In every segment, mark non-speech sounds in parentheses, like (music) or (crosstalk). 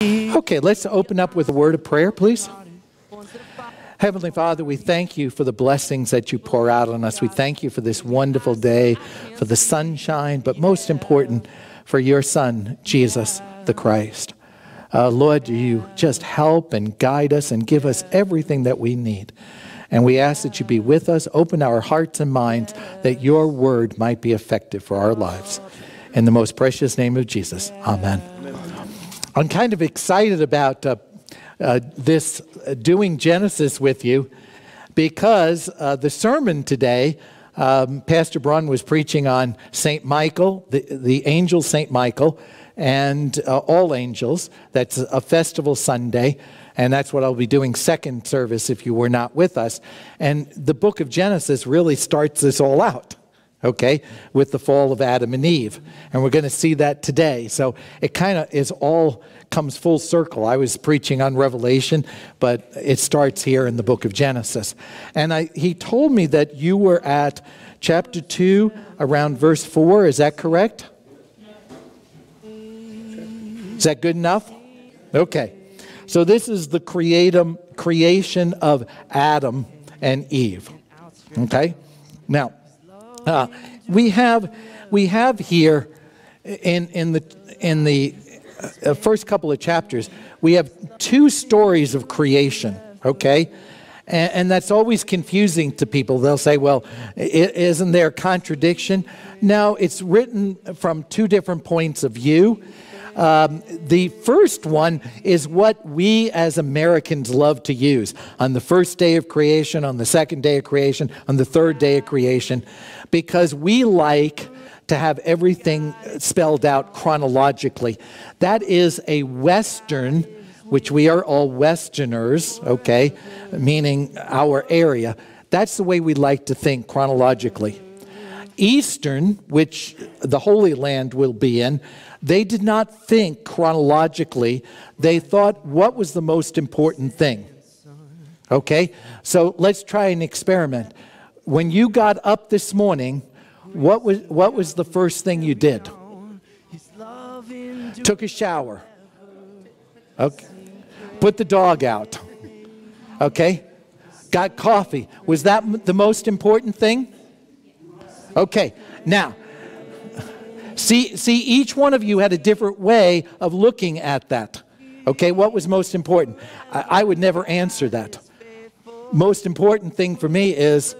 Okay, let's open up with a word of prayer, please. Heavenly Father, we thank you for the blessings that you pour out on us. We thank you for this wonderful day, for the sunshine, but most important, for your Son, Jesus the Christ. Uh, Lord, you just help and guide us and give us everything that we need. And we ask that you be with us, open our hearts and minds, that your word might be effective for our lives. In the most precious name of Jesus, amen. I'm kind of excited about uh, uh, this uh, doing Genesis with you because uh, the sermon today, um, Pastor Braun was preaching on St. Michael, the, the angel St. Michael, and uh, all angels. That's a festival Sunday. And that's what I'll be doing second service if you were not with us. And the book of Genesis really starts this all out okay, with the fall of Adam and Eve. And we're going to see that today. So it kind of is all comes full circle. I was preaching on Revelation, but it starts here in the book of Genesis. And I, he told me that you were at chapter 2 around verse 4. Is that correct? Is that good enough? Okay. So this is the creatum, creation of Adam and Eve. Okay? Now, (laughs) we have we have here in in the in the uh, first couple of chapters we have two stories of creation. Okay. And, and that's always confusing to people. They'll say, well, isn't there a contradiction? No, it's written from two different points of view. Um, the first one is what we as Americans love to use on the first day of creation, on the second day of creation, on the third day of creation, because we like to have everything spelled out chronologically. That is a Western, which we are all Westerners, okay, meaning our area. That's the way we like to think chronologically. Eastern, which the Holy Land will be in, they did not think chronologically. They thought what was the most important thing. Okay? So let's try an experiment. When you got up this morning, what was, what was the first thing you did? Took a shower. Okay. Put the dog out. Okay? Got coffee. Was that the most important thing? Okay. Now, See, see, each one of you had a different way of looking at that. Okay, what was most important? I, I would never answer that. Most important thing for me is.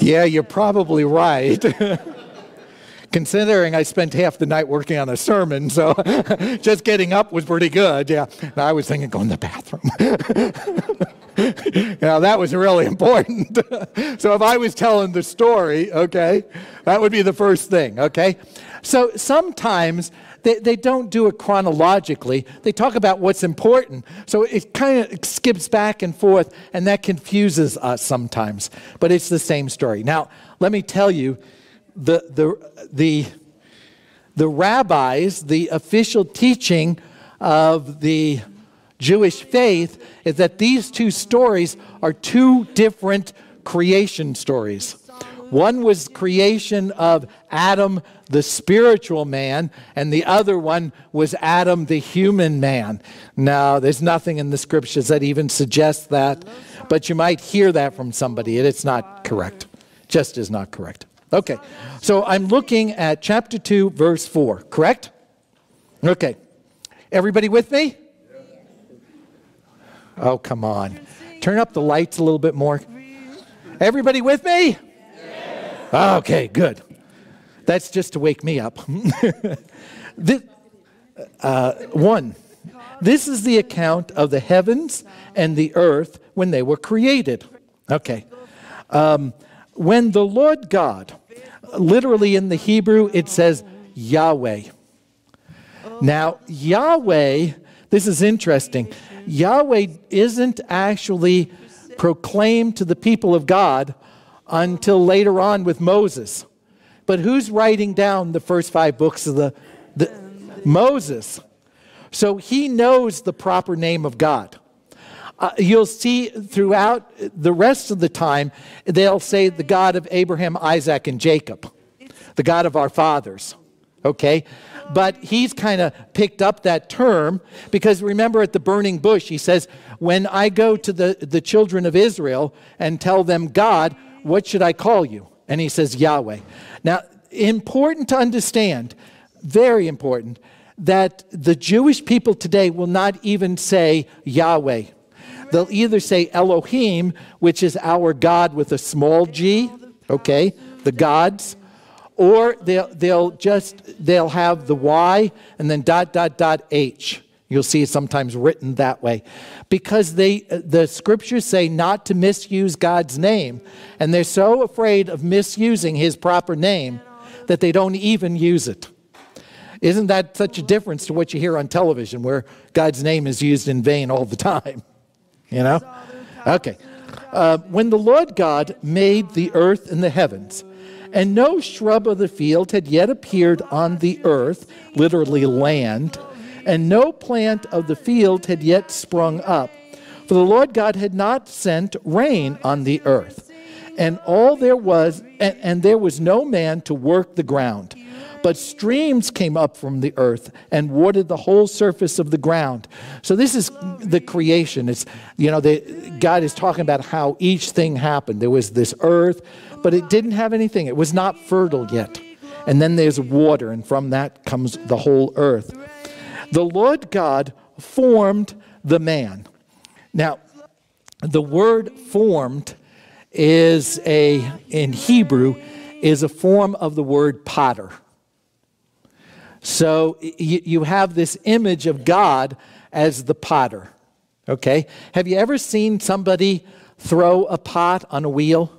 Yeah, you're probably right. (laughs) considering I spent half the night working on a sermon, so (laughs) just getting up was pretty good. Yeah, I was thinking going to the bathroom. (laughs) now that was really important. (laughs) so if I was telling the story, okay, that would be the first thing. Okay, so sometimes they, they don't do it chronologically. They talk about what's important. So it kind of skips back and forth, and that confuses us sometimes. But it's the same story. Now, let me tell you the, the, the, the rabbis, the official teaching of the Jewish faith is that these two stories are two different creation stories. One was creation of Adam, the spiritual man, and the other one was Adam, the human man. Now, there's nothing in the scriptures that even suggests that, but you might hear that from somebody, and it's not correct. Just is not correct. Okay, so I'm looking at chapter 2, verse 4, correct? Okay. Everybody with me? Oh, come on. Turn up the lights a little bit more. Everybody with me? Okay, good. That's just to wake me up. (laughs) uh, one, this is the account of the heavens and the earth when they were created. Okay. Um, when the Lord God literally in the Hebrew, it says Yahweh. Now, Yahweh, this is interesting. Yahweh isn't actually proclaimed to the people of God until later on with Moses. But who's writing down the first five books of the, the Moses? So he knows the proper name of God. Uh, you'll see throughout the rest of the time, they'll say the God of Abraham, Isaac, and Jacob, the God of our fathers. Okay? But he's kind of picked up that term because remember at the burning bush, he says, When I go to the, the children of Israel and tell them, God, what should I call you? And he says, Yahweh. Now, important to understand, very important, that the Jewish people today will not even say Yahweh. They'll either say Elohim, which is our God with a small g, okay, the gods, or they'll, they'll just, they'll have the Y and then dot, dot, dot, H. You'll see it sometimes written that way. Because they, the scriptures say not to misuse God's name, and they're so afraid of misusing his proper name that they don't even use it. Isn't that such a difference to what you hear on television where God's name is used in vain all the (laughs) time? You know? Okay. Uh, when the Lord God made the earth and the heavens, and no shrub of the field had yet appeared on the earth, literally land, and no plant of the field had yet sprung up. For the Lord God had not sent rain on the earth, and all there was, and, and there was no man to work the ground. But streams came up from the earth and watered the whole surface of the ground. So this is the creation. It's you know, the, God is talking about how each thing happened. There was this earth, but it didn't have anything. It was not fertile yet. And then there's water, and from that comes the whole earth. The Lord God formed the man. Now, the word formed is a in Hebrew is a form of the word potter. So you, you have this image of God as the potter. Okay? Have you ever seen somebody throw a pot on a wheel?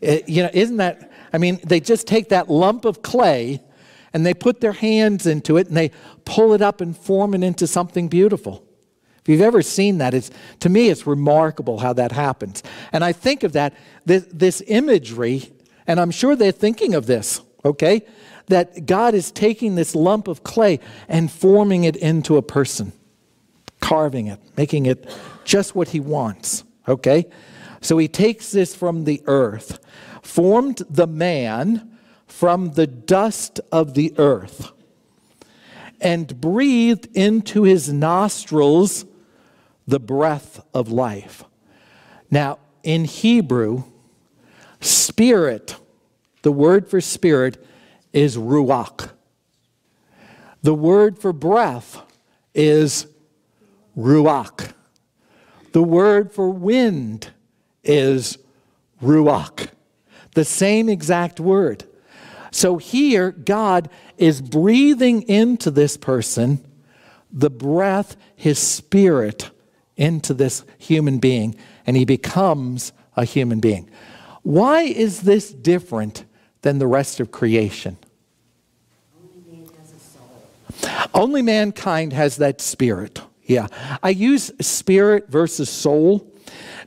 It, uh, you know, isn't that, I mean, they just take that lump of clay and they put their hands into it and they pull it up and form it into something beautiful. If you've ever seen that, it's, to me, it's remarkable how that happens. And I think of that, this, this imagery, and I'm sure they're thinking of this, okay? That God is taking this lump of clay and forming it into a person, carving it, making it just what He wants. Okay? So He takes this from the earth, formed the man from the dust of the earth, and breathed into his nostrils the breath of life. Now, in Hebrew, spirit, the word for spirit, is ruach. The word for breath is ruach. The word for wind is ruach. The same exact word. So here, God is breathing into this person the breath, his spirit, into this human being, and he becomes a human being. Why is this different than the rest of creation? Only mankind has that spirit. Yeah. I use spirit versus soul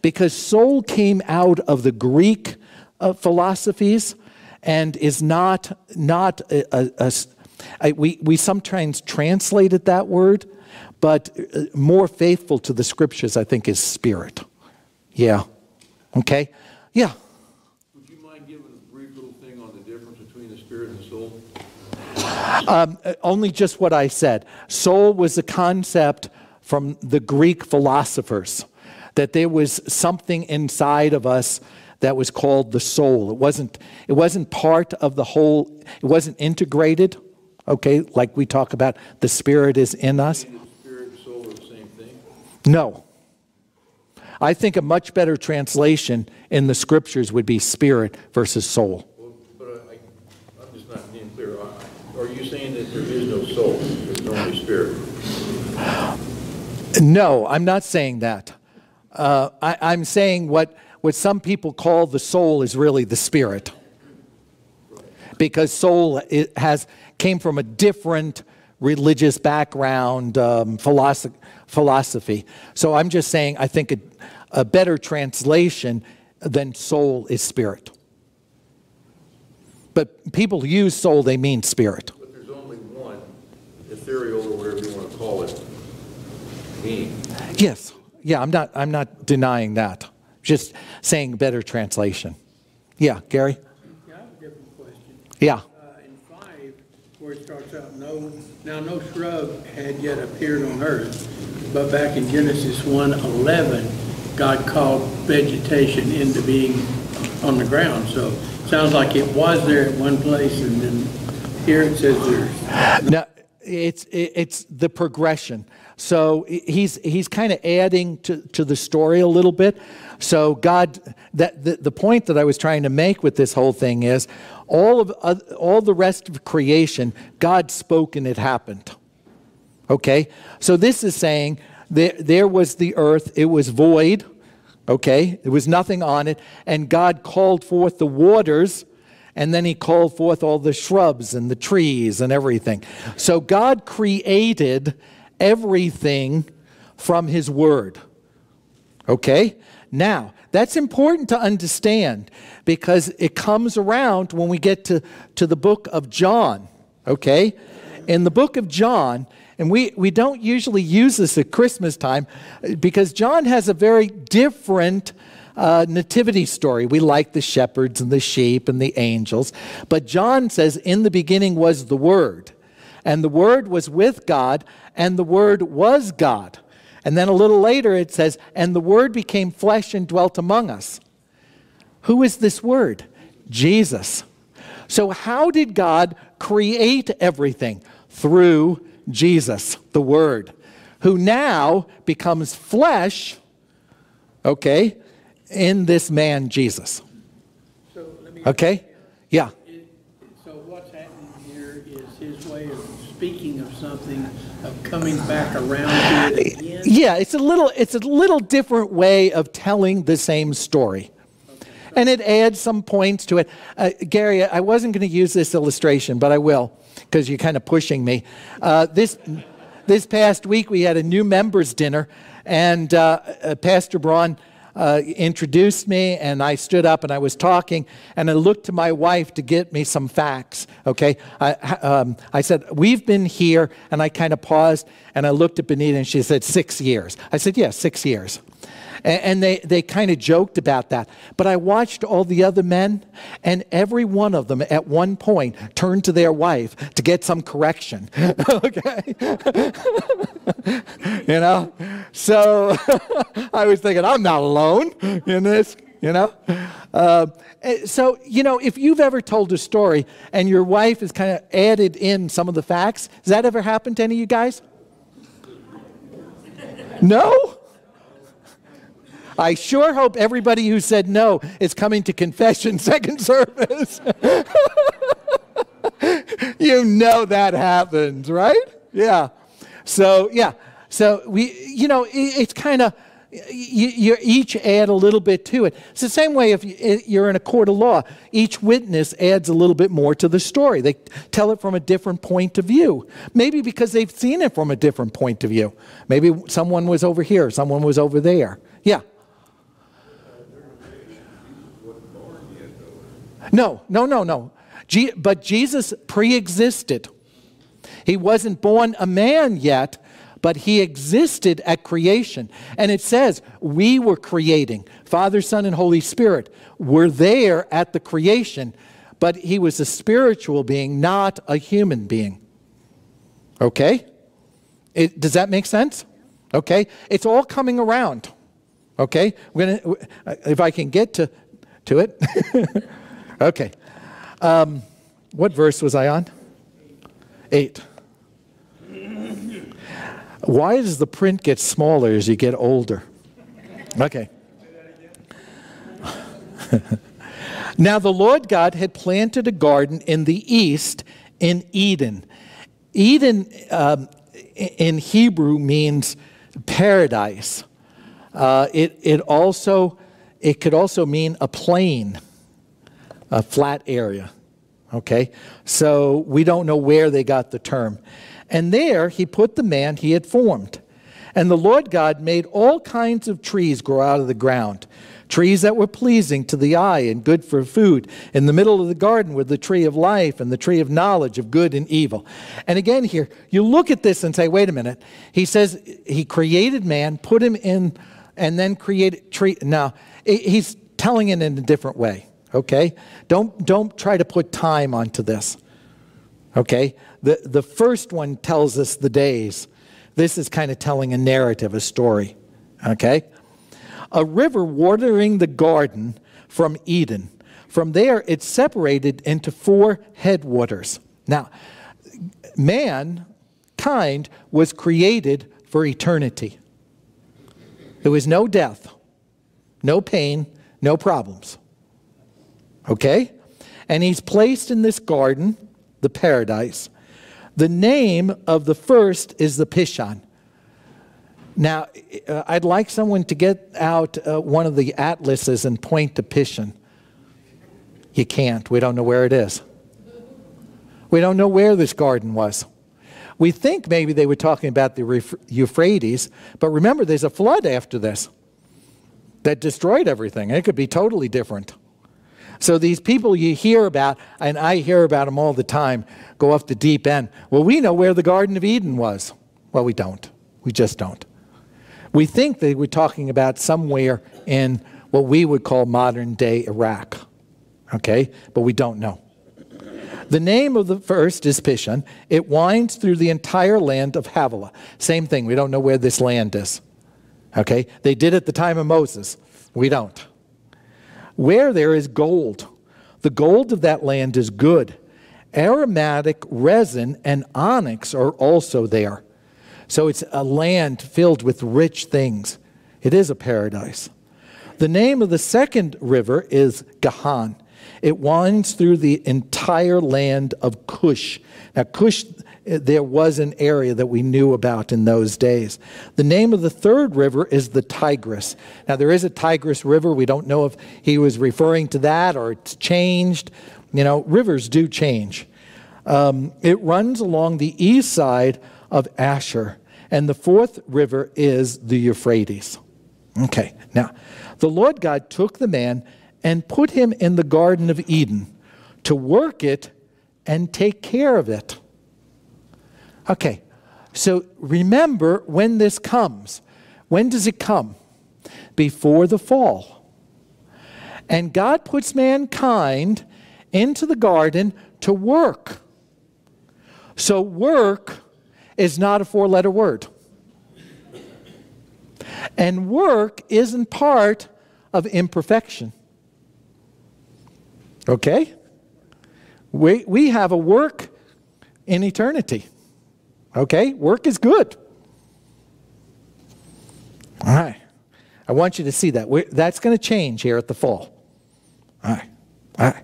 because soul came out of the Greek uh, philosophies and is not, not a, a, a, a, we, we sometimes translated that word, but uh, more faithful to the scriptures, I think, is spirit. Yeah. Okay? Yeah. Um, only just what I said. Soul was a concept from the Greek philosophers, that there was something inside of us that was called the soul. It wasn't, it wasn't part of the whole, it wasn't integrated, okay, like we talk about the spirit is in us. Spirit and soul are the same thing? No. I think a much better translation in the scriptures would be spirit versus soul. Are you saying that there is no soul, there's only spirit? No, I'm not saying that. Uh, I, am saying what, what some people call the soul is really the spirit. Because soul has, came from a different religious background, um, philosophy, philosophy. So I'm just saying I think a, a better translation than soul is spirit. But people use soul, they mean spirit. But there's only one ethereal, or whatever you want to call it, Yes. yeah, I'm not, I'm not denying that. Just saying better translation. Yeah, Gary? Yeah, I have a different question. Yeah. Uh, in five, where it starts out, no, now no shrub had yet appeared on earth, but back in Genesis one eleven, God called vegetation into being on the ground, so sounds like it was there at one place, and then here it says there's, No, it's it- it's the progression. So he's he's kind of adding to, to the story a little bit. So God, that the, the point that I was trying to make with this whole thing is, all of uh, all the rest of creation, God spoke and it happened. Okay, so this is saying there there was the earth, it was void. Okay, there was nothing on it, and God called forth the waters and then he called forth all the shrubs and the trees and everything. So God created everything from his word. Okay? Now, that's important to understand because it comes around when we get to, to the book of John. Okay? In the book of John, and we, we don't usually use this at Christmas time because John has a very different uh, nativity story. We like the shepherds and the sheep and the angels. But John says, In the beginning was the Word, and the Word was with God, and the Word was God. And then a little later it says, And the Word became flesh and dwelt among us. Who is this Word? Jesus. So, how did God create everything? Through Jesus, the Word, who now becomes flesh, okay, in this man, Jesus. so let me. Okay? Yeah. It- So what's happening here is his way of speaking of something, coming back around to it again. Yeah, it's a little it's a little different way of telling the same story. And it adds some points to it. Uh, Gary, I wasn't going to use this illustration, but I will because you're kind of pushing me. Uh, this this past week we had a new members dinner, and uh, uh, Pastor Braun uh, introduced me, and I stood up and I was talking, and I looked to my wife to get me some facts. Okay, I, um, I said we've been here, and I kind of paused, and I looked at Benita, and she said six years. I said, yeah, six years. And, and they, they kind of joked about that. But I watched all the other men, and every one of them at one point turned to their wife to get some correction. (laughs) okay? (laughs) you know? So (laughs) I was thinking, I'm not alone in this, you know? Uh, eh, so, you know, if you've ever told a story and your wife has kind of added in some of the facts, has that ever happened to any of you guys? No? I sure hope everybody who said no is coming to confession (laughs) second service. (laughs) you know that happens, right? Yeah. So, yeah. So, we, you know, it, it's kind of, you, you each add a little bit to it. It's the same way if you- eh, you're in a court of law, each witness adds a little bit more to the story. They tell it from a different point of view. Maybe because they've seen it from a different point of view. Maybe someone was over here, someone was over there. Yeah. No, no, no, no. But Jesus pre existed. He wasn't born a man yet, but he existed at creation. And it says, we were creating. Father, Son, and Holy Spirit were there at the creation, but he was a spiritual being, not a human being. Okay? It, does that make sense? Okay? It's all coming around. Okay? Gonna, if I can get to, to it. (laughs) okay. Um, what verse was I on? Eight. Why does the print get smaller as you get older? Okay. (laughs) now, the Lord God had planted a garden in the east in Eden. Eden um, in Hebrew means paradise. Uh, it, it also it could also mean a plain, a flat area. Okay? So we don't know where they got the term. And there he put the man he had formed. And the Lord God made all kinds of trees grow out of the ground trees that were pleasing to the eye and good for food. In the middle of the garden were the tree of life and the tree of knowledge of good and evil. And again, here, you look at this and say, wait a minute. He says he created man, put him in, and then created tree. Now, he's telling it in a different way, okay? Don't, don't try to put time onto this, okay? The, the first one tells us the days. This is kind of telling a narrative, a story, okay? a river watering the garden from Eden. From there, it's separated into four headwaters. Now, mankind was created for eternity. There was no death, no pain, no problems. Okay? And he's placed in this garden, the paradise. The name of the first is the Pishon. Now, uh, I'd like someone to get out uh, one of the atlases and point to Pishon. You can't. We don't know where it is. We don't know where this garden was. We think maybe they were talking about the Euphrates, but remember, there's a flood after this that destroyed everything. It could be totally different. So these people you hear about, and I hear about them all the time, go off the deep end. Well, we know where the Garden of Eden was. Well, we don't. We just don't. We think they were talking about somewhere in what we would call modern day Iraq. Okay? But we don't know. The name of the first is Pishon. It winds through the entire land of Havilah. Same thing. We don't know where this land is. Okay? They did at the time of Moses. We don't. Where there is gold, the gold of that land is good. Aromatic resin and onyx are also there. So it's a land filled with rich things. It is a paradise. The name of the second river is Gihon. It winds through the entire land of Cush. Now, Cush, there was an area that we knew about in those days. The name of the third river is the Tigris. Now, there is a Tigris River. We don't know if he was referring to that or it's changed. You know, rivers do change. Um, it runs along the east side of Ashur. And the fourth river is the Euphrates. Okay, now, the Lord God took the man and put him in the Garden of Eden to work it and take care of it. Okay, so remember when this comes. When does it come? Before the fall. And God puts mankind into the garden to work. So, work is not a four letter word. And work isn't part of imperfection. Okay? We, we have a work in eternity. Okay? Work is good. All right. I want you to see that. We're, that's going to change here at the fall. All right. All right.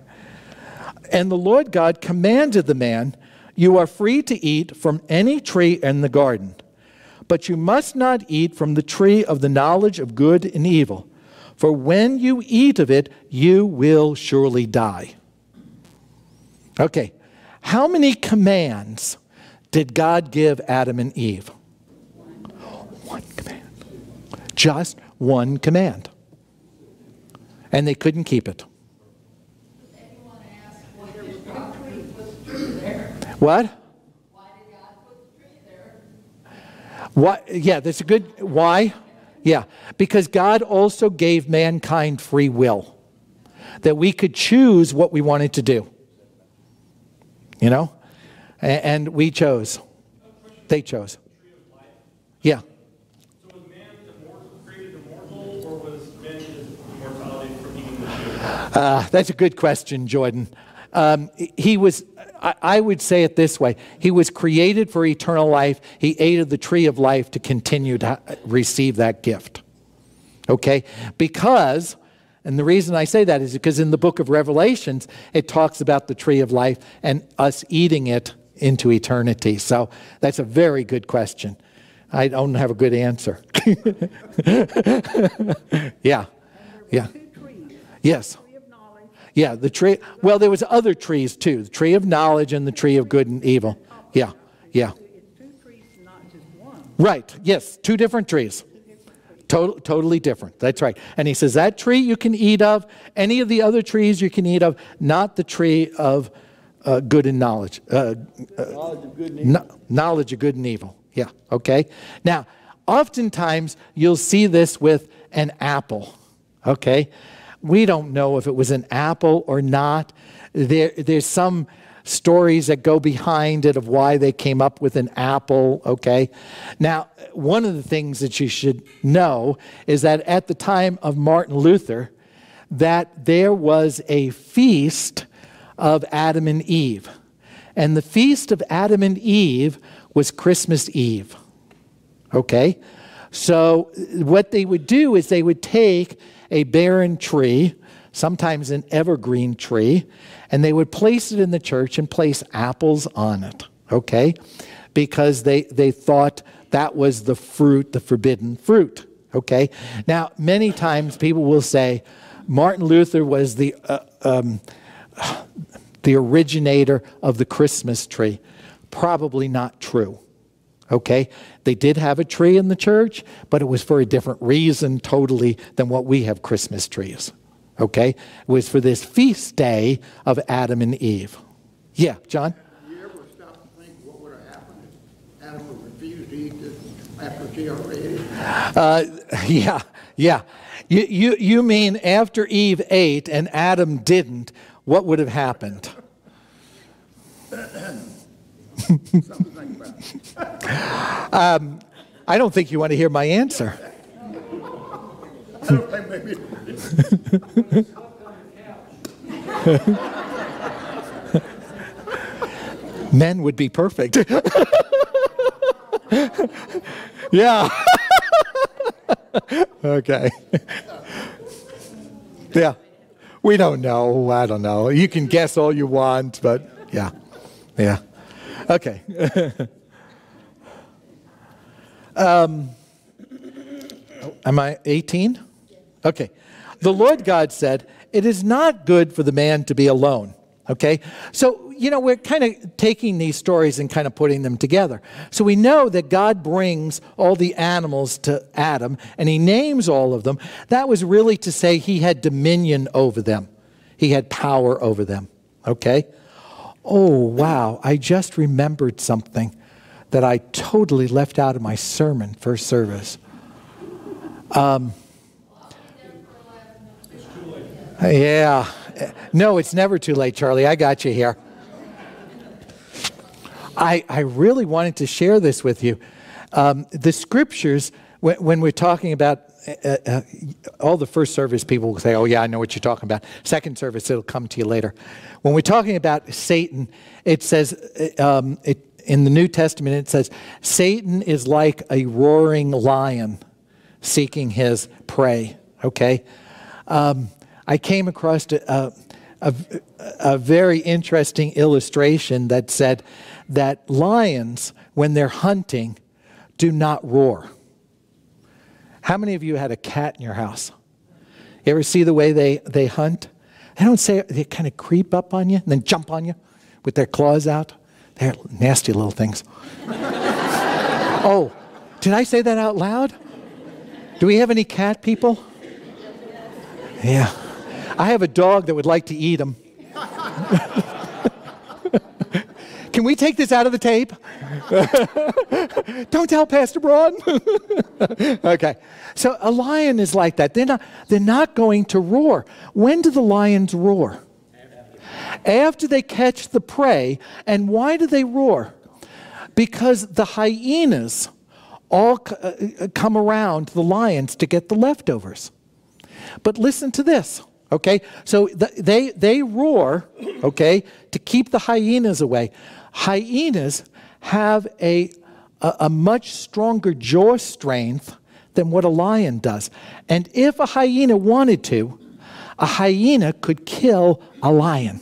And the Lord God commanded the man you are free to eat from any tree in the garden, but you must not eat from the tree of the knowledge of good and evil, for when you eat of it, you will surely die. Okay, how many commands did God give Adam and Eve? One command. Just one command. And they couldn't keep it. What? Why? Yeah, that's a good. Why? Yeah, because God also gave mankind free will, that we could choose what we wanted to do. You know, and, and we chose. They chose. Yeah. Uh, that's a good question, Jordan. Um, he was I, I would say it this way He was created for eternal life. He ate of the tree of life to continue to receive that gift. Okay? Because, and the reason I say that is because in the book of Revelations, it talks about the tree of life and us eating it into eternity. So that's a very good question. I don't have a good answer. (laughs) yeah. Yeah. Yes. Yeah, the tree. Well, there was other trees too. The tree of knowledge and the tree of good and evil. Yeah, yeah. Right. Yes, two different trees. Tot- totally different. That's right. And he says, That tree you can eat of, any of the other trees you can eat of, not the tree of uh, good and knowledge. Uh, Knowledge of good and evil. kno- knowledge of good and evil. Yeah, okay? Now, oftentimes you'll see this with an apple, okay? We don't know if it was an apple or not. There, there's some stories that go behind it of why they came up with an apple, okay? Now, one of the things that you should know is that at the time of Martin Luther, that there was a feast of Adam and Eve. And the feast of Adam and Eve was Christmas Eve. Okay? So, what they would do is they would take a barren tree, sometimes an evergreen tree, and they would place it in the church and place apples on it. Okay? Because they, they thought that was the fruit, the forbidden fruit. Okay? Now, many times people will say Martin Luther was the. Uh, um, the originator of the Christmas tree. Probably not true. Okay? They did have a tree in the church, but it was for a different reason totally than what we have Christmas trees. Okay? It was for this feast day of Adam and Eve. Yeah, John? You ever stop to think what would have happened if Adam would refuse to eat this after she already ate? Uh, yeah, yeah. You, you, you mean after Eve ate and Adam didn't, what would have happened? Um, I don't think you want to hear my answer. (laughs) Men would be perfect. (laughs) yeah. (laughs) okay. yeah. We don't know. I don't know. You can guess all you want, but yeah. Yeah. Okay. (laughs) um, am I 18? Okay. The Lord God said, It is not good for the man to be alone. Okay? So, you know, we're kind of taking these stories and kind of putting them together. So we know that God brings all the animals to Adam and he names all of them. That was really to say he had dominion over them, he had power over them. Okay? Oh, wow. I just remembered something that I totally left out of my sermon, first service. Um, yeah. No, it's never too late, Charlie. I got you here. I, I really wanted to share this with you. Um, the scriptures, when, when we're talking about uh, uh, all the first service people will say, Oh, yeah, I know what you're talking about. Second service, it'll come to you later. When we're talking about Satan, it says uh, um, it, in the New Testament, it says, Satan is like a roaring lion seeking his prey. Okay? Um, I came across a, a, a very interesting illustration that said that lions, when they're hunting, do not roar. How many of you had a cat in your house? You ever see the way they, they hunt? They don't say they kind of creep up on you and then jump on you with their claws out. They're nasty little things. (laughs) oh, did I say that out loud? Do we have any cat people? Yeah. I have a dog that would like to eat them. (laughs) Can we take this out of the tape? Don't tell Pastor Braun. (laughs) okay. So a lion is like that. They're not, they're not going to roar. When do the lions roar? After they catch the prey. And why do they roar? Because the hyenas all uh, come around the lions to get the leftovers. But listen to this. Okay, so the, they they roar, okay, to keep the hyenas away. Hyenas have a, a, a much stronger jaw strength than what a lion does. And if a hyena wanted to, a hyena could kill a lion.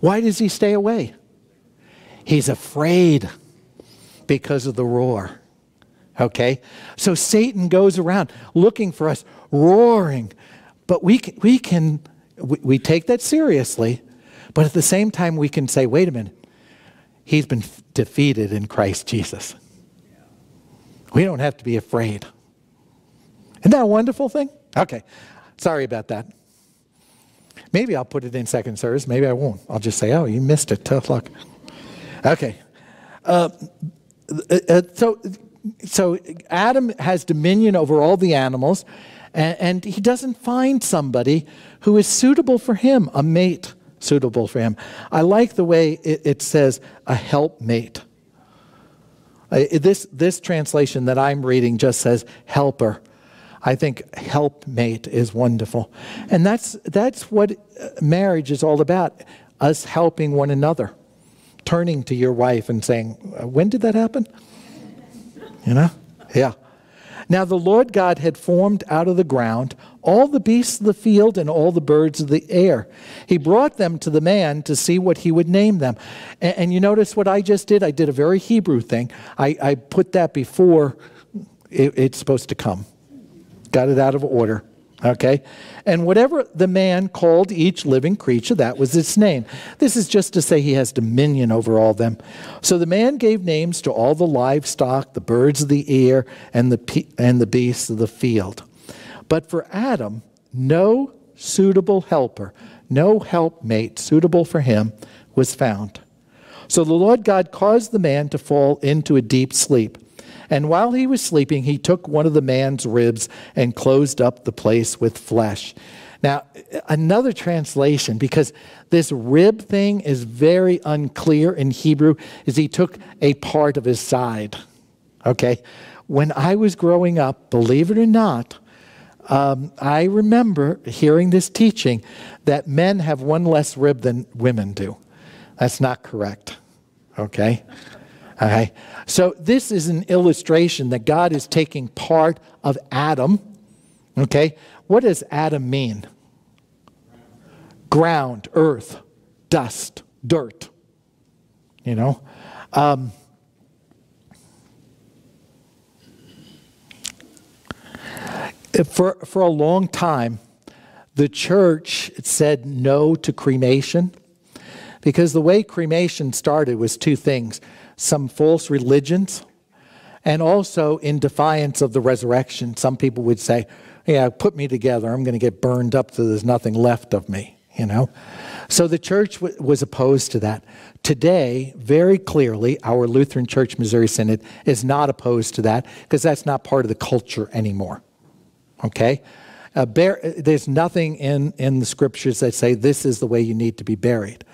Why does he stay away? He's afraid because of the roar. Okay? So Satan goes around looking for us, roaring. But we can, we can we, we take that seriously, but at the same time we can say, wait a minute, he's been defeated in Christ Jesus. We don't have to be afraid. Isn't that a wonderful thing? Okay. Sorry about that. Maybe I'll put it in second service. Maybe I won't. I'll just say, oh, you missed it. Tough luck. Okay. Uh, uh, so, so Adam has dominion over all the animals, and, and he doesn't find somebody who is suitable for him, a mate suitable for him. I like the way it, it says a helpmate. This, this translation that I'm reading just says helper. I think helpmate is wonderful. And that's, that's what uh, marriage is all about us helping one another, turning to your wife and saying, When did that happen? You know? Yeah. Now the Lord God had formed out of the ground all the beasts of the field and all the birds of the air. He brought them to the man to see what he would name them. And, and you notice what I just did? I did a very Hebrew thing. I, I put that before it, it's supposed to come, got it out of order. Okay? And whatever the man called each living creature, that was its name. This is just to say he has dominion over all them. So the man gave names to all the livestock, the birds of the air, and the, and the beasts of the field. But for Adam, no suitable helper, no helpmate suitable for him was found. So the Lord God caused the man to fall into a deep sleep. And while he was sleeping, he took one of the man's ribs and closed up the place with flesh. Now, another translation, because this rib thing is very unclear in Hebrew, is he took a part of his side. Okay? When I was growing up, believe it or not, um, I remember hearing this teaching that men have one less rib than women do. That's not correct. Okay? Okay. So this is an illustration that God is taking part of Adam. Okay. What does Adam mean? Ground, earth, dust, dirt. You know? Um, for, for a long time, the church said no to cremation because the way cremation started was two things some false religions, and also in defiance of the resurrection. Some people would say, Yeah, put me together. I'm going to get burned up so there's nothing left of me, you know? So the church was opposed to that. Today, very clearly, our Lutheran Church Missouri Synod is not opposed to that because that's not part of the culture anymore. Okay? Uh, bear, there's nothing in, in the scriptures that say this is the way you need to be buried.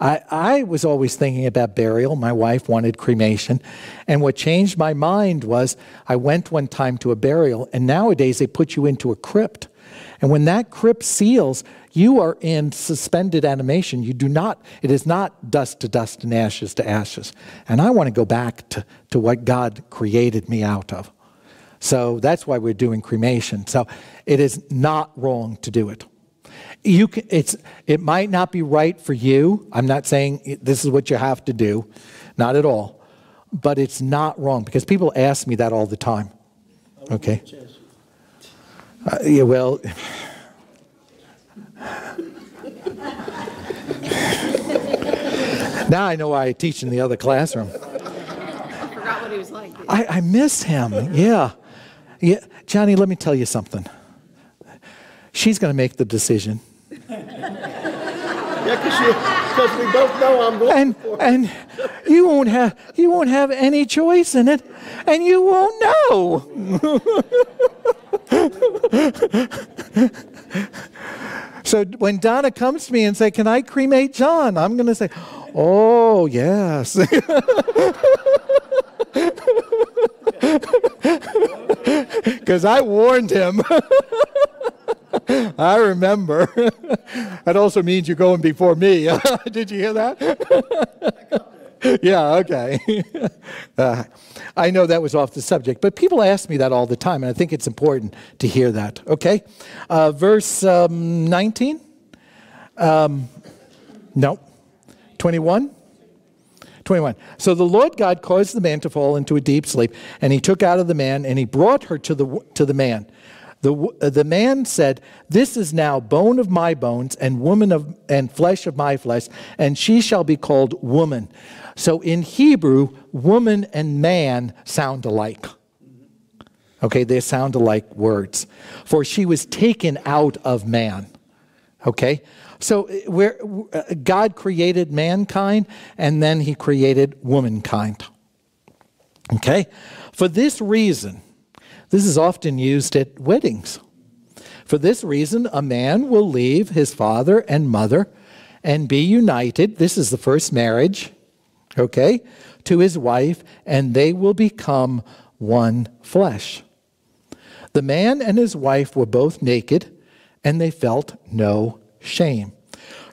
I, I was always thinking about burial. My wife wanted cremation. And what changed my mind was I went one time to a burial, and nowadays they put you into a crypt. And when that crypt seals, you are in suspended animation. You do not, it is not dust to dust and ashes to ashes. And I want to go back to, to what God created me out of. So that's why we're doing cremation. So it is not wrong to do it you can, it's, it might not be right for you. I'm not saying this is what you have to do, not at all. But it's not wrong because people ask me that all the time. Okay? Uh, yeah, well. (laughs) now I know why I teach in the other classroom. I forgot what he was like. I, I miss him. Yeah. Yeah. Johnny, let me tell you something. She's going to make the decision. Yeah, because we both know I'm going and for and you won't have you won't have any choice in it, and you won't know. (laughs) so when Donna comes to me and say, "Can I cremate John?" I'm going to say, "Oh yes." (laughs) Because I warned him. (laughs) (laughs) I remember. (laughs) that also means you're going before me. (laughs) Did you hear that? yeah, okay. Uh, I know that was off the subject, but people ask me that all the time, and I think it's important to hear that. Okay? Uh, verse um, 19? Um, no. 21? 21. So the Lord God caused the man to fall into a deep sleep, and he took out of the man, and he brought her to the, to the man. The, uh, the man said, This is now bone of my bones and woman of and flesh of my flesh, and she shall be called woman. So in Hebrew, woman and man sound alike. Okay, they sound alike words. For she was taken out of man. Okay, so uh, where uh, God created mankind and then he created womankind. Okay, for this reason, this is often used at weddings. For this reason, a man will leave his father and mother and be united. This is the first marriage, okay, to his wife, and they will become one flesh. The man and his wife were both naked, and they felt no shame.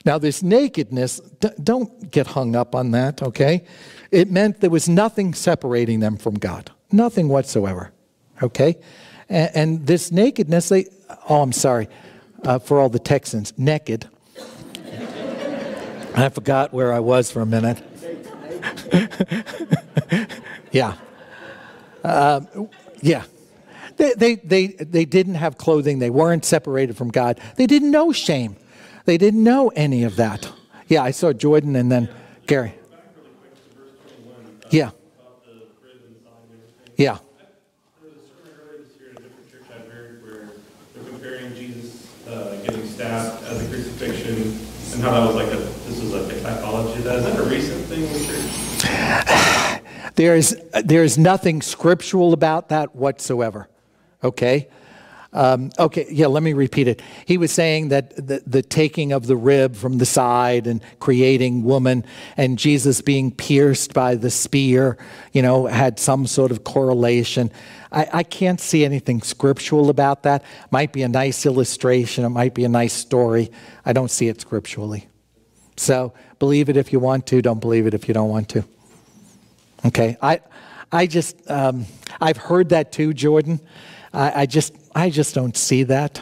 Now, this nakedness, don't get hung up on that, okay? It meant there was nothing separating them from God, nothing whatsoever, okay? And, and this nakedness, they, oh, I'm sorry uh, for all the Texans, naked. I forgot where I was for a minute. (laughs) yeah. Um, yeah. They, they, they, they didn't have clothing. They weren't separated from God. They didn't know shame. They didn't know any of that. Yeah, I saw Jordan and then Gary. Yeah. Yeah. There was a sermon earlier this year at a different church I heard where they're comparing Jesus uh, getting stabbed at the crucifixion and how that was like a this was like a typology of that. Is that a recent thing in the church? There is, there is nothing scriptural about that whatsoever. Okay? Um, okay, yeah, let me repeat it. He was saying that the, the taking of the rib from the side and creating woman and Jesus being pierced by the spear, you know, had some sort of correlation. I, I can't see anything scriptural about that. Might be a nice illustration, it might be a nice story. I don't see it scripturally. So believe it if you want to, don't believe it if you don't want to. Okay, I, I just, um, I've heard that too, Jordan. I, I just, I just don't see that.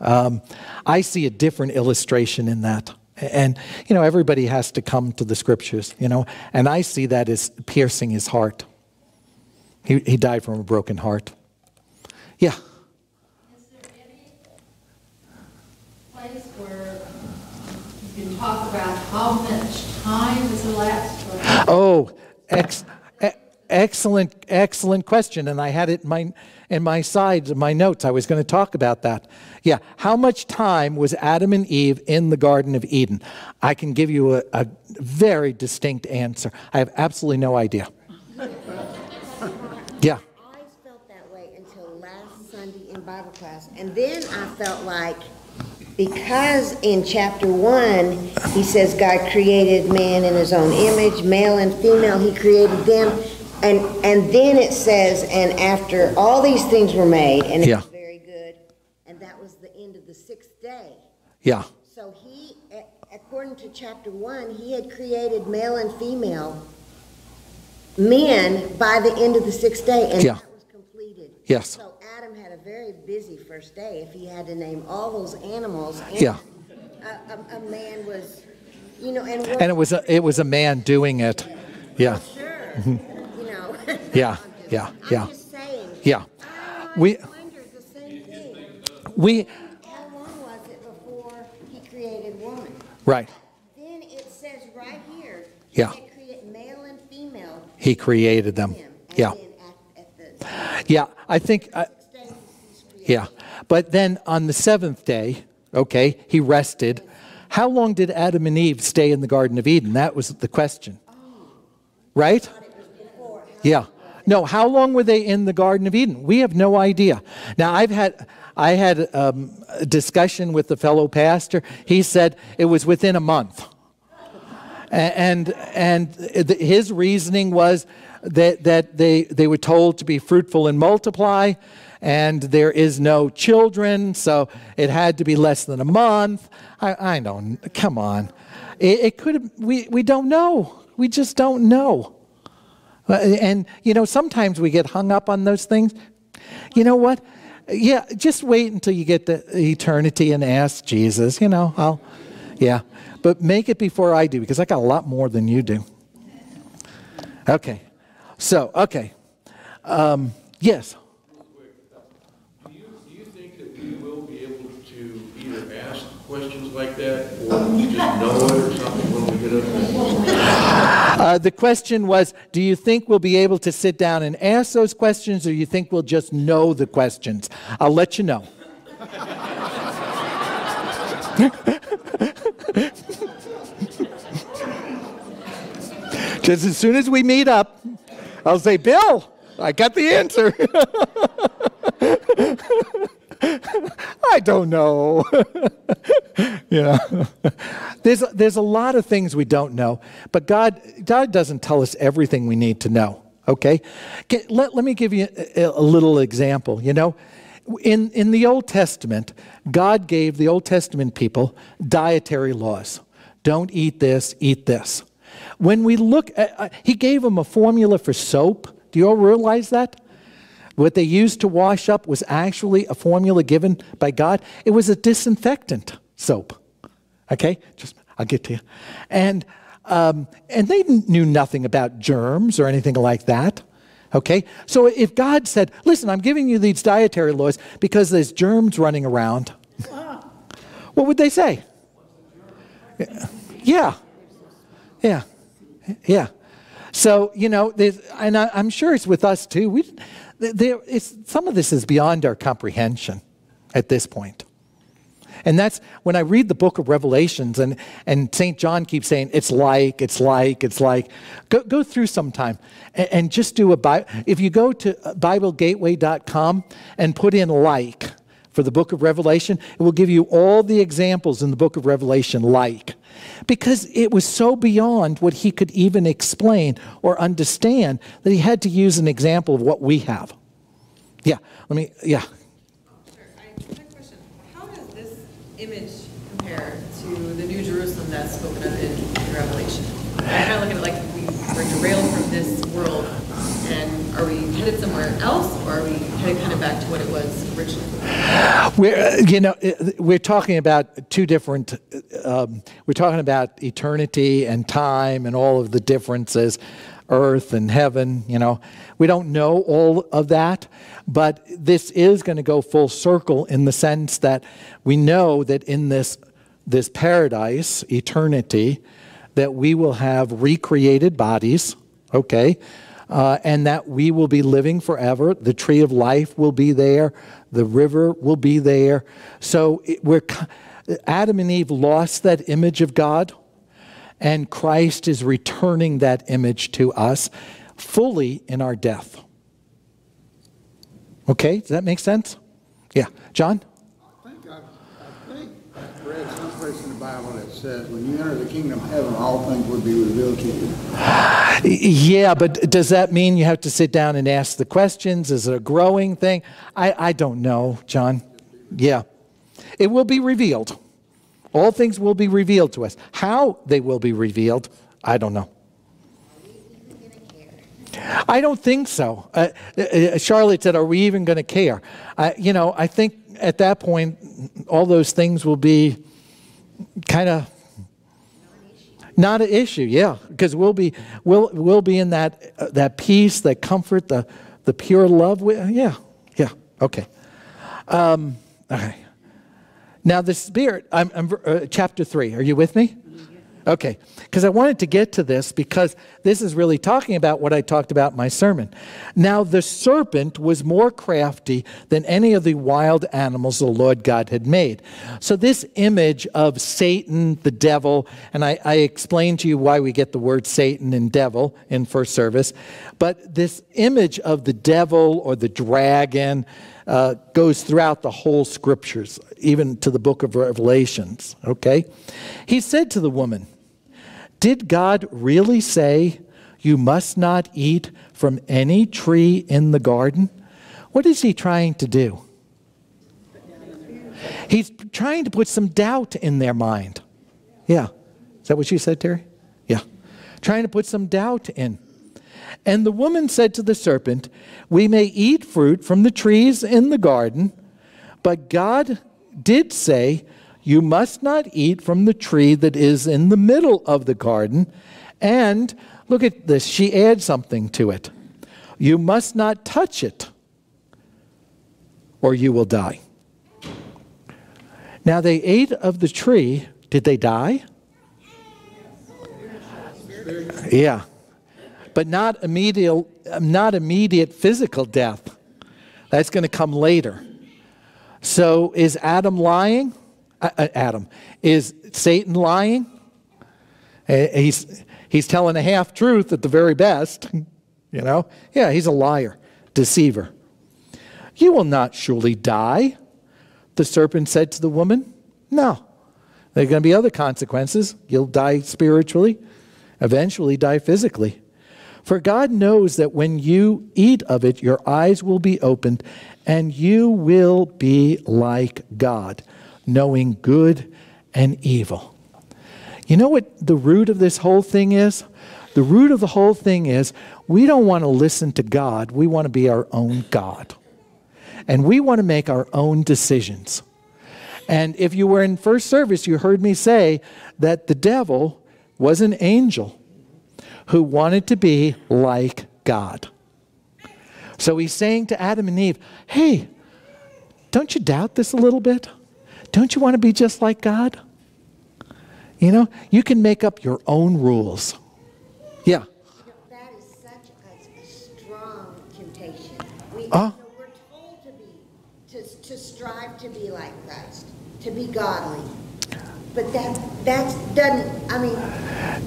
Um, I see a different illustration in that. And, you know, everybody has to come to the scriptures, you know, and I see that as piercing his heart. He, he died from a broken heart. Yeah. Is there any place where you can talk about how much time has elapsed? for- Oh, ex- excellent, excellent question. And I had it in my, in my sides of my notes. I was going to talk about that. Yeah. How much time was Adam and Eve in the Garden of Eden? I can give you a, a very distinct answer. I have absolutely no idea. (laughs) Yeah. I always felt that way until last Sunday in Bible class. And then I felt like, because in chapter one, he says God created man in his own image, male and female, he created them. And, and then it says, and after all these things were made, and it Yeah. was very good, and that was the end of the sixth day. Yeah. So he, according to chapter one, he had created male and female men by the end of the sixth day, and Yeah. that was completed. Yes. So Adam had a very busy first day if he had to name all those animals. and Yeah. A, a, a man was, you know, and. And it was a, it was a man doing it. Yeah. Sure, you know. Yeah. Yeah. Yeah. I'm just saying. Yeah. I We- wondered the same thing. We, How long was it before he created woman? right. Then it says right here. Yeah. He create male and female. He created them. him. Yeah. then at, at the Yeah. I think, uh, sixth day, he's created. yeah. But then on the seventh day, okay, he rested. How long did Adam and Eve stay in the Garden of Eden? That was the question. Right? Yeah. No, how long were they in the Garden of Eden? We have no idea. Now, I've had, I had um, a discussion with the fellow pastor. He said it was within a month. And, and his reasoning was that, that they, they were told to be fruitful and multiply, and there is no children, so it had to be less than a month. I, I don't, come on. It, it could have, we, we don't know. We just don't know. And, you know, sometimes we get hung up on those things. You know what? Yeah, just wait until you get to eternity and ask Jesus. You know, I'll, yeah. But make it before I do because I got a lot more than you do. Okay. So, okay. Um, yes. Do you, think that we will be able to either ask questions like that, or just know it or something when we get up? Uh, the question was Do you think we'll be able to sit down and ask those questions, or you think we'll just know the questions? I'll let you know. (laughs) just as soon as we meet up, I'll say, Bill, I got the answer. (laughs) (laughs) I don't know. (laughs) you know, there's there's a lot of things we don't know, but God God doesn't tell us everything we need to know. Okay, let let me give you a, a little example. You know, in in the Old Testament, God gave the Old Testament people dietary laws. Don't eat this, eat this. When we look at, uh, He gave them a formula for soap. Do you all realize that? What they used to wash up was actually a formula given by God. It was a disinfectant soap. Okay, just I'll get to you. And um, and they knew nothing about germs or anything like that. Okay, so if God said, "Listen, I'm giving you these dietary laws because there's germs running around," what would they say? Yeah, yeah, yeah. So you know, and I, am sure it's with us too. We there is, some of this is beyond our comprehension at this point. And that's when I read the book of Revelations and, and St. John keeps saying, it's like, it's like, it's like. Go, go through sometime and, and just do a Bible. If you go to BibleGateway.com and put in like for the book of Revelation, it will give you all the examples in the book of Revelation like. Because it was so beyond what he could even explain or understand that he had to use an example of what we have. Yeah, let me, yeah. How does this image compare to the New Jerusalem that's spoken of in Revelation? I kind of look at it like we were derailed from this world, are we headed somewhere else, or are we headed kind of back to what it was originally? We're, you know, we're talking about two different, um, we're talking about eternity and time and all of the differences, earth and heaven, you know. We don't know all of that, but this is going to go full circle in the sense that we know that in this, this paradise, eternity, that we will have recreated bodies, okay? Uh, and that we will be living forever. The tree of life will be there. The river will be there. So it, we're, Adam and Eve lost that image of God, and Christ is returning that image to us fully in our death. Okay, does that make sense? Yeah. John? I think I've, I think I've read someplace in the Bible says when you enter the kingdom of heaven, all things will be revealed to you. Yeah, but does that mean you have to sit down and ask the questions? Is it a growing thing? I, I don't know, John. Yeah. It will be revealed. All things will be revealed to us. How they will be revealed, I don't know. I don't think so. Uh, uh, Charlotte said, Are we even going to care? Uh, you know, I think at that point, all those things will be kind of not an issue, yeah, because we'll be we'll we'll be in that uh, that peace, that comfort, the the pure love. We, yeah, yeah, okay. Um, okay. Now the spirit. I'm, I'm uh, chapter three. Are you with me? Okay, because I wanted to get to this because this is really talking about what I talked about in my sermon. Now, the serpent was more crafty than any of the wild animals the Lord God had made. So, this image of Satan, the devil, and I, I explained to you why we get the word Satan and devil in first service, but this image of the devil or the dragon. Uh, goes throughout the whole scriptures, even to the book of Revelations. Okay? He said to the woman, did God really say you must not eat from any tree in the garden? What is he trying to do? He's trying to put some doubt in their mind. Yeah. Is that what you said, Terry? Yeah. Trying to put some doubt in. And the woman said to the serpent, We may eat fruit from the trees in the garden, but God did say, you must not eat from the tree that is in the middle of the garden. And look at this, she adds something to it. You must not touch it, or you will die. Now they ate of the tree. Did they die? Yeah. But not immediate, not immediate physical death. That's going to come later. So is Adam lying? Uh, uh, Adam. Is Satan lying? Uh, He's, he's telling a half truth at the very best. (laughs) You know? Yeah, he's a liar, deceiver. You will not surely die, the serpent said to the woman. No. There are going to be other consequences. You'll die spiritually, eventually, die physically. For God knows that when you eat of it, your eyes will be opened, and you will be like God, knowing good and evil. You know what the root of this whole thing is? The root of the whole thing is we don't want to listen to God, we want to be our own God. And we want to make our own decisions. And if you were in first service, you heard me say that the devil was an angel who wanted to be like God. So he's saying to Adam and Eve, hey, don't you doubt this a little bit? Don't you want to be just like God? You know, you can make up your own rules. Yeah. That is such a, a strong temptation. We, Ah. so we're told to be, to, to strive to be like Christ, to be godly. But that, that's, doesn't, I mean.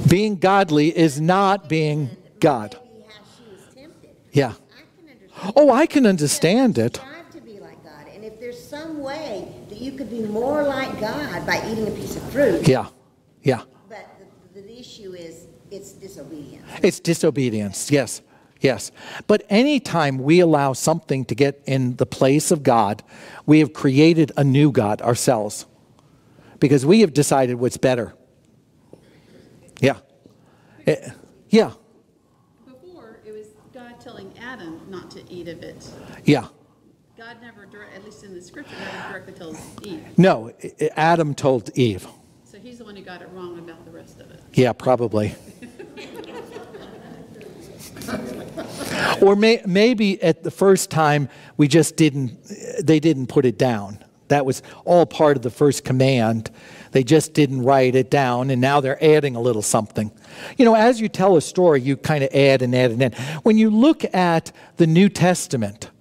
Being godly is not being God. Maybe how she was tempted. Yeah. I. Oh, I can understand it. Strive to be like God. And if there's some way that you could be more like God by eating a piece of fruit. Yeah. Yeah. But the, the issue is, it's disobedience. It's disobedience. Yes. Yes. But anytime we allow something to get in the place of God, we have created a new God ourselves because we have decided what's better. Yeah. Eh, yeah. Before, it was God telling Adam not to eat of it. Yeah. God never, dir- at least in the scripture, never directly tells Eve. No, Adam told Eve. So he's the one who got it wrong about the rest of it. Yeah, probably. (laughs) or may, maybe at the first time we just didn't, they didn't put it down. That was all part of the first command. They just didn't write it down, and now they're adding a little something. You know, as you tell a story, you kind of add and add and add. When you look at the New Testament,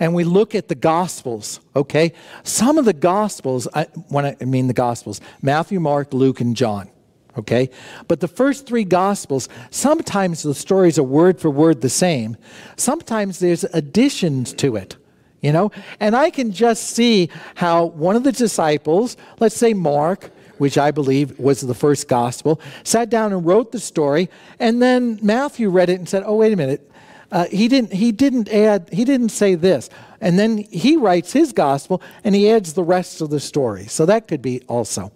and we look at the Gospels, okay? Some of the Gospels, I, when I mean the Gospels, Matthew, Mark, Luke, and John, okay? But the first three Gospels, sometimes the stories are word for word the same. Sometimes there's additions to it, you know? And I can just see how one of the disciples, let's say Mark, which I believe was the first gospel, sat down and wrote the story, and then Matthew read it and said, "Oh, wait a minute, uh, he didn't. He didn't add. He didn't say this." And then he writes his gospel and he adds the rest of the story. So that could be also.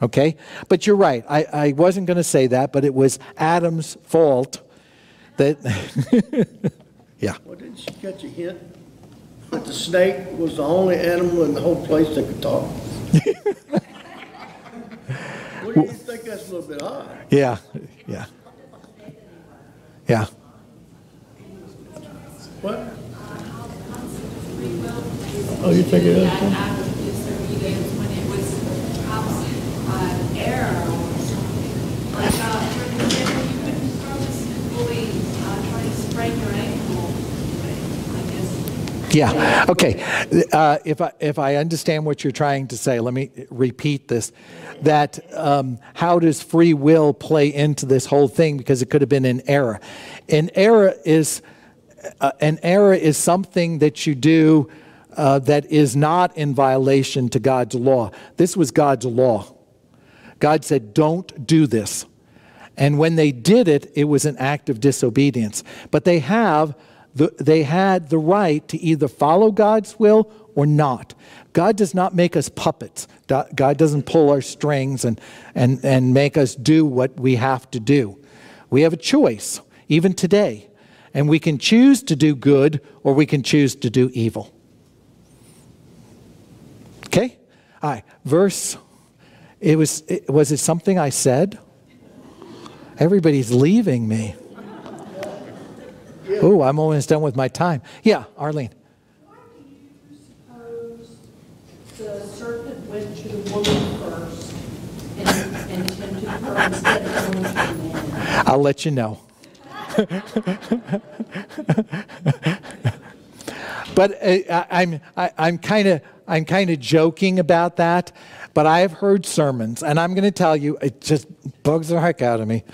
Okay, but you're right. I, I wasn't going to say that, but it was Adam's fault. That. (laughs) yeah. Well, didn't she catch a hint that the snake was the only animal in the whole place that could talk? (laughs) What do you think that's a little bit odd? Yeah. Yeah. Yeah. What? Oh, you think it is? huh? out of disobedience when it was probably an error or something. Like, uh, you couldn't throw fully, uh, try to sprain your ankle, I guess. Yeah. Okay. Uh, if I if I understand what you're trying to say, let me repeat this. That um, how does free will play into this whole thing? Because it could have been an error. An error is uh, an error is something that you do uh, that is not in violation to God's law. This was God's law. God said, "Don't do this." And when they did it, it was an act of disobedience. But they have the, they had the right to either follow God's will or not. God does not make us puppets. God doesn't pull our strings and, and, and make us do what we have to do. We have a choice, even today. And we can choose to do good or we can choose to do evil. Okay? All right. Verse, it was, it, was it something I said? Everybody's leaving me. Oh, I'm almost done with my time. Yeah, Arlene. suppose the serpent went to the woman first and, and tempted her instead of going to the man? I'll let you know. but uh, I, I'm I, I'm kind of I'm kind of joking about that. But I have heard sermons, and I'm going to tell you, it just bugs the heck out of me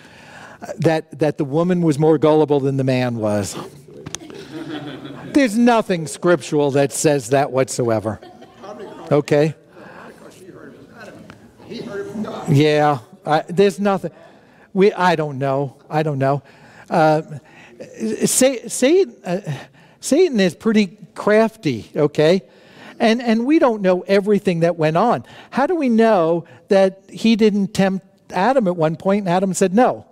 that that the woman was more gullible than the man was. There's nothing scriptural that says that whatsoever. Okay. Yeah, I, there's nothing. We, I don't know. I don't know. Uh, uh, Satan is pretty crafty, okay? And, and we don't know everything that went on. How do we know that he didn't tempt Adam at one point and Adam said no?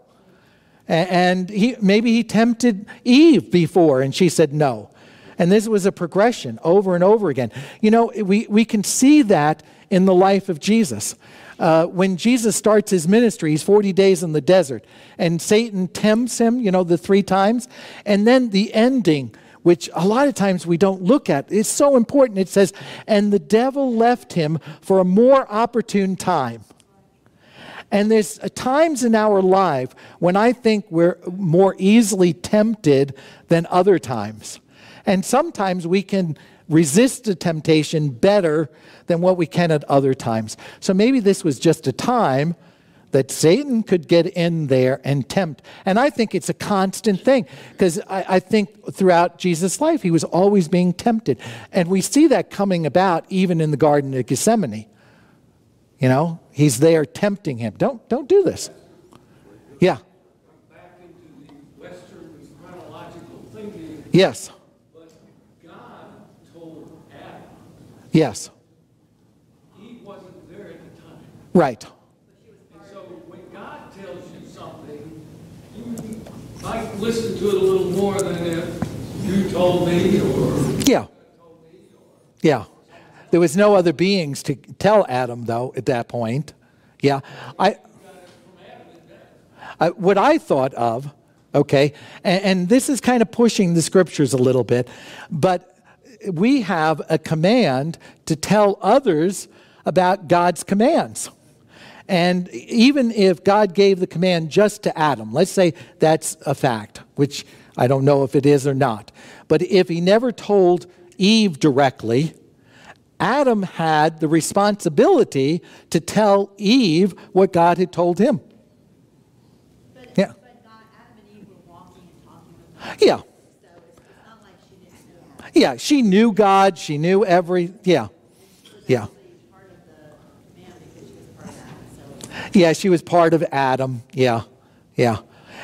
And he, maybe he tempted Eve before and she said no. And this was a progression over and over again. You know, we, we can see that in the life of Jesus. Uh, when Jesus starts his ministry, he's 40 days in the desert, and Satan tempts him, you know, the three times. And then the ending, which a lot of times we don't look at, is so important. It says, And the devil left him for a more opportune time. And there's times in our life when I think we're more easily tempted than other times. And sometimes we can resist the temptation better than what we can at other times. So maybe this was just a time that Satan could get in there and tempt. And I think it's a constant thing because I, I, think throughout Jesus' life, he was always being tempted. And we see that coming about even in the Garden of Gethsemane. You know, he's there tempting him. Don't, don't do this. Yeah. Yes. Yes. He wasn't there at the time. Right. And so when God tells you something, you might listen to it a little more than if you told me or. Yeah. Yeah. There was no other beings to tell Adam, though, at that point. Yeah. I, I what I thought of, okay, and, and this is kind of pushing the scriptures a little bit, but we have a command to tell others about God's commands. And even if God gave the command just to Adam, let's say that's a fact, which I don't know if it is or not, but if he never told Eve directly, Adam had the responsibility to tell Eve what God had told him. But, yeah. but God, Adam and Eve were walking and talking with God. Yeah. So it's, it's not like she didn't know that. Yeah, she knew God. She knew every, yeah. Yeah. Part of the man because she was part of Yeah, she was part of Adam. Yeah, yeah.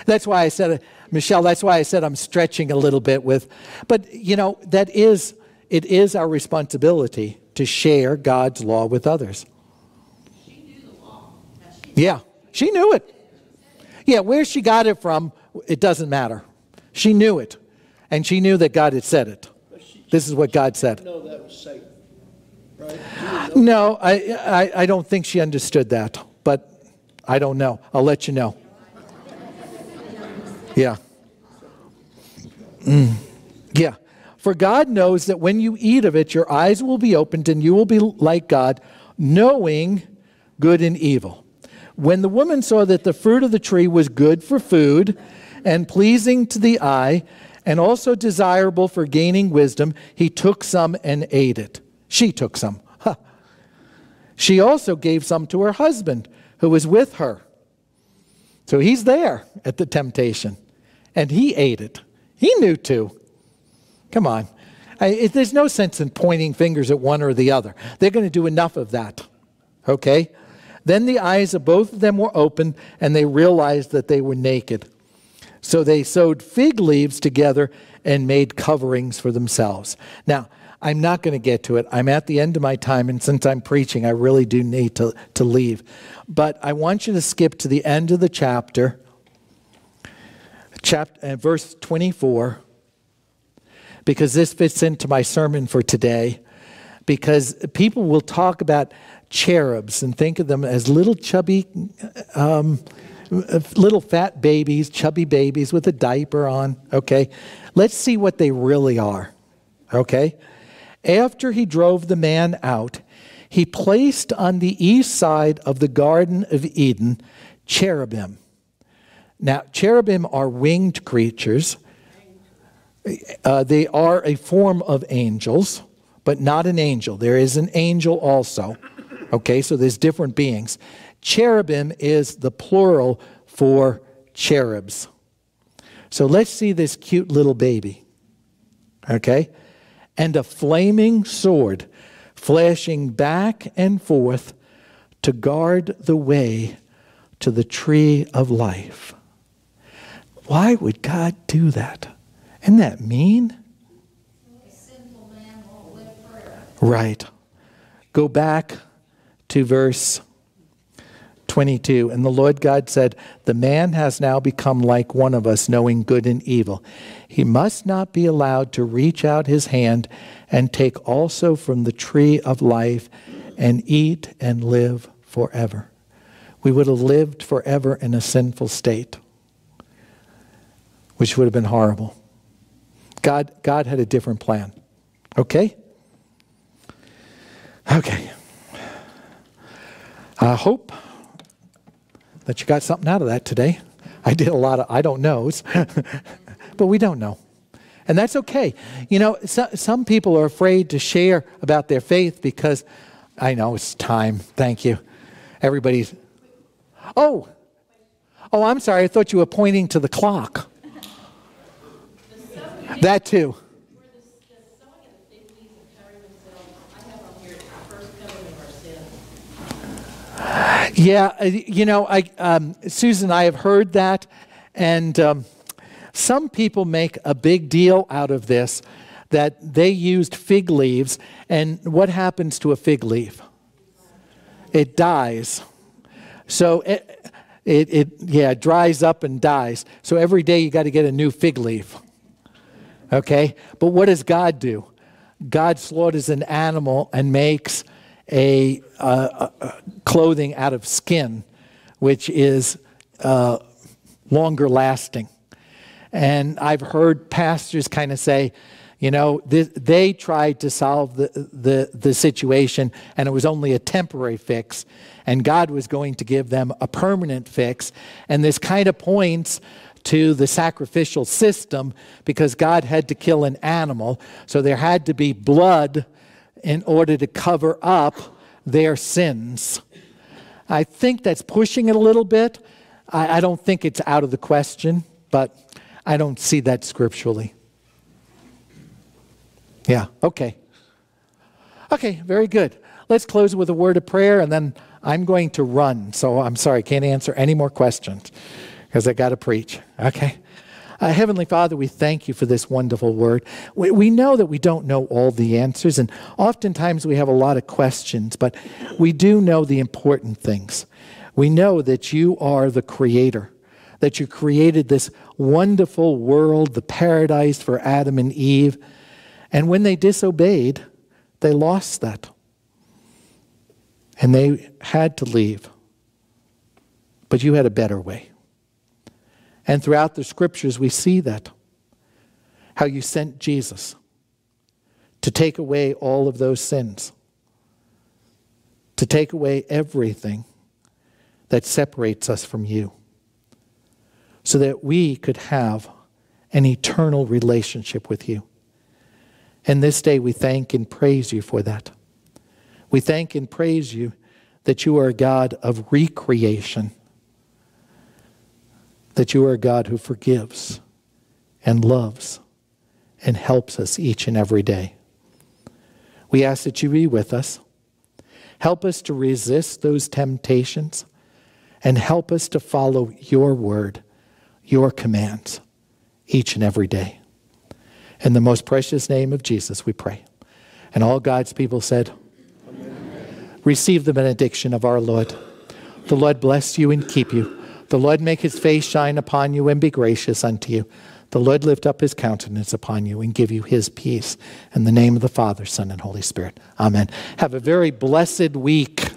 That's why I said, Michelle, that's why I said I'm stretching a little bit with, but you know, that is, it is our responsibility to share God's law with others. Yeah, she knew it. Yeah, where she got it from, it doesn't matter. She knew it, and she knew that God had said it. This is what God said. No? No, I, I, I don't think she understood that, but I don't know. I'll let you know. Yeah. Mm. Yeah. For God knows that when you eat of it, your eyes will be opened and you will be like God, knowing good and evil. When the woman saw that the fruit of the tree was good for food and pleasing to the eye and also desirable for gaining wisdom, he took some and ate it. She took some. She also gave some to her husband who was with her. So he's there at the temptation and he ate it. He knew too. Come on. I, it, there's no sense in pointing fingers at one or the other. They're going to do enough of that. Okay? Then the eyes of both of them were opened, and they realized that they were naked. So they sewed fig leaves together and made coverings for themselves. Now, I'm not going to get to it. I'm at the end of my time, and since I'm preaching, I really do need to, to leave. But I want you to skip to the end of the chapter, chapter uh, verse 24 because this fits into my sermon for today. Because people will talk about cherubs and think of them as little chubby, um, little fat babies, chubby babies with a diaper on. Okay? Let's see what they really are. Okay? After he drove the man out, he placed on the east side of the Garden of Eden cherubim. Now, cherubim are winged creatures. Uh, they are a form of angels, but not an angel. There is an angel also. Okay, so there's different beings. Cherubim is the plural for cherubs. So let's see this cute little baby. Okay? And a flaming sword flashing back and forth to guard the way to the tree of life. Why would God do that? Isn't that mean? Right. Go back to verse 22. And the Lord God said, The man has now become like one of us, knowing good and evil. He must not be allowed to reach out his hand and take also from the tree of life and eat and live forever. We would have lived forever in a sinful state, which would have been horrible. God, God had a different plan. Okay? Okay. I hope that you got something out of that today. I did a lot of I don't knows, (laughs) but we don't know. And that's okay. You know, so, some people are afraid to share about their faith because I know it's time. Thank you. Everybody's. Oh, oh, I'm sorry. I thought you were pointing to the clock. That too. Yeah, uh, you know, I, um, Susan, I have heard that, and um, some people make a big deal out of this that they used fig leaves, and what happens to a fig leaf? It dies. So it, it, it yeah, dries up and dies. So every day you got to get a new fig leaf. Okay? But what does God do? God slaughters an animal and makes a, uh, uh, clothing out of skin, which is uh, longer lasting. And I've heard pastors kind of say, you know, th- they tried to solve the, the, the situation and it was only a temporary fix, and God was going to give them a permanent fix. And this kind of points to the sacrificial system because God had to kill an animal, so there had to be blood in order to cover up their sins. I think that's pushing it a little bit. I, I don't think it's out of the question, but I don't see that scripturally. Yeah, okay. Okay, very good. Let's close with a word of prayer and then I'm going to run. So I'm sorry, can't answer any more questions because I got to preach. Okay? Uh, Heavenly Father, we thank you for this wonderful word. We, we know that we don't know all the answers, and oftentimes we have a lot of questions, but we do know the important things. We know that you are the creator, that you created this wonderful world, the paradise for Adam and Eve. And when they disobeyed, they lost that. And they had to leave. But you had a better way. And throughout the scriptures, we see that. How you sent Jesus to take away all of those sins, to take away everything that separates us from you, so that we could have an eternal relationship with you. And this day we thank and praise you for that. We thank and praise you that you are a God of recreation that you are a God who forgives and loves and helps us each and every day. We ask that you be with us. Help us to resist those temptations and help us to follow your word, your commands each and every day. In the most precious name of Jesus, we pray. And all God's people said, Amen. Receive the benediction of our Lord. The Lord bless you and keep you. The Lord make his face shine upon you and be gracious unto you. The Lord lift up his countenance upon you and give you his peace. In the name of the Father, Son, and Holy Spirit. Amen. Have a very blessed week.